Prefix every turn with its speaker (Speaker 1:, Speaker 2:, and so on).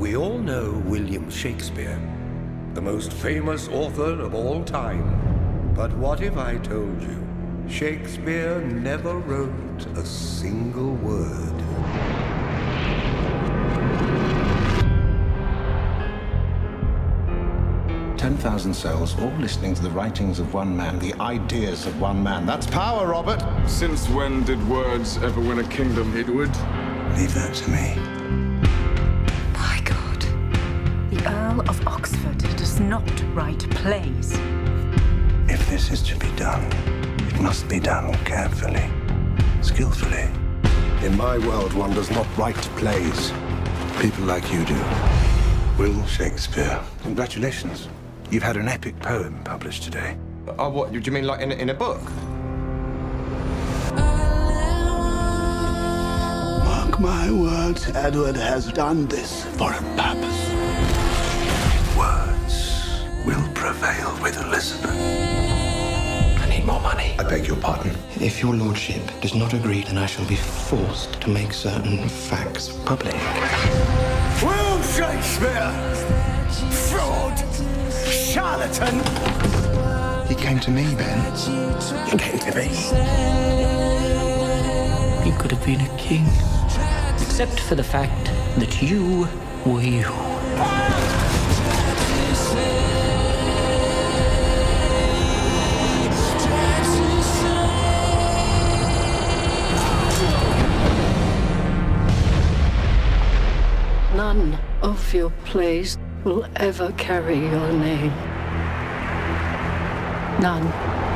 Speaker 1: We all know William Shakespeare, the most famous author of all time. But what if I told you Shakespeare never wrote a single word?
Speaker 2: Ten thousand souls, all listening to the writings of one man, the ideas of one man. That's power, Robert!
Speaker 3: Since when did words ever win a kingdom, Edward?
Speaker 2: Leave that to me.
Speaker 4: Of Oxford does not write plays.
Speaker 2: If this is to be done, it must be done carefully, skillfully. In my world, one does not write plays. People like you do. Will Shakespeare. Congratulations. You've had an epic poem published today.
Speaker 5: Oh, what? Do you mean like in, in a book?
Speaker 6: Mark my words, Edward has done this for a purpose.
Speaker 2: Prevail with a listener.
Speaker 7: I need more money.
Speaker 2: I beg your pardon.
Speaker 7: If your lordship does not agree, then I shall be forced to make certain facts public.
Speaker 6: Will Shakespeare! Fraud! Charlatan!
Speaker 7: He came to me, Ben.
Speaker 6: He came to me.
Speaker 8: You could have been a king. Except for the fact that you were you.
Speaker 9: None of your plays will ever carry your name. None.